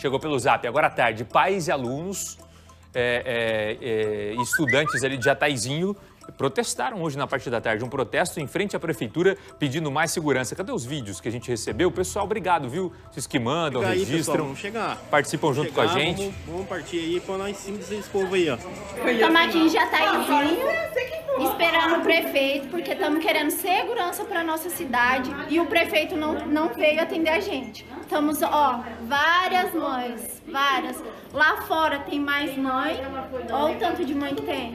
chegou pelo zap. Agora à tarde, pais e alunos, é, é, é, estudantes ali de Jataizinho, protestaram hoje na parte da tarde. Um protesto em frente à prefeitura pedindo mais segurança. Cadê os vídeos que a gente recebeu? Pessoal, obrigado, viu? Vocês que mandam, Chega aí, registram, pessoal, vamos chegar. participam junto Chegar, com a gente. Vamos, vamos partir aí pra nós em cima desse povo aí, ó. Estamos aqui em Jataizinho, o prefeito, porque estamos querendo segurança para nossa cidade e o prefeito não, não veio atender a gente. Estamos, ó, várias mães, várias. Lá fora tem mais mãe, olha o tanto de mãe que tem.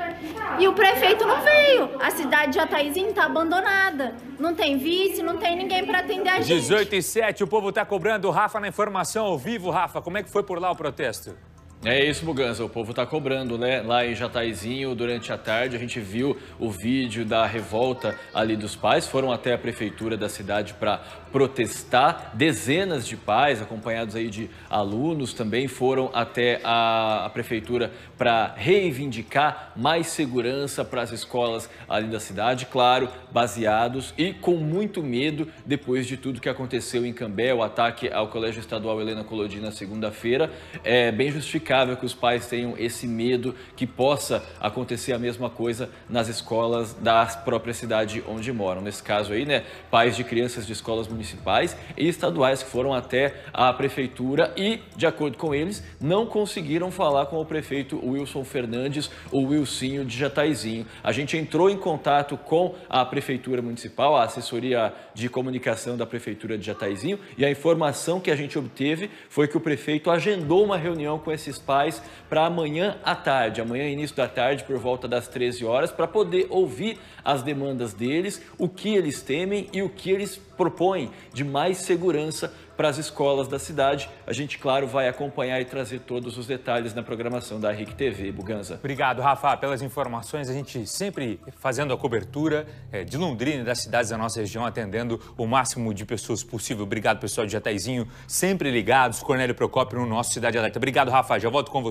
E o prefeito não veio. A cidade de Jataizinho está abandonada. Não tem vice, não tem ninguém para atender a gente. 18 e 7, o povo está cobrando. Rafa na informação ao vivo. Rafa, como é que foi por lá o protesto? É isso, Muganza. O povo tá cobrando, né? Lá em Jataizinho, durante a tarde, a gente viu o vídeo da revolta ali dos pais. Foram até a prefeitura da cidade para protestar. Dezenas de pais, acompanhados aí de alunos, também foram até a, a prefeitura para reivindicar mais segurança para as escolas ali da cidade. Claro, baseados e com muito medo depois de tudo que aconteceu em Cambé, o ataque ao Colégio Estadual Helena Colodi na segunda-feira. É bem justificado que os pais tenham esse medo que possa acontecer a mesma coisa nas escolas da própria cidade onde moram. Nesse caso aí, né, pais de crianças de escolas municipais e estaduais que foram até a prefeitura e, de acordo com eles, não conseguiram falar com o prefeito Wilson Fernandes, o Wilsinho de Jataizinho. A gente entrou em contato com a prefeitura municipal, a assessoria de comunicação da prefeitura de Jataizinho, e a informação que a gente obteve foi que o prefeito agendou uma reunião com esses pais para amanhã à tarde, amanhã início da tarde por volta das 13 horas, para poder ouvir as demandas deles, o que eles temem e o que eles propõem de mais segurança para as escolas da cidade. A gente, claro, vai acompanhar e trazer todos os detalhes na programação da RIC TV, Buganza. Obrigado, Rafa, pelas informações. A gente sempre fazendo a cobertura é, de Londrina e das cidades da nossa região, atendendo o máximo de pessoas possível. Obrigado, pessoal de Jataizinho, sempre ligados. Cornélio Procópio no nosso Cidade Alerta. Obrigado, Rafa. Já volto com você.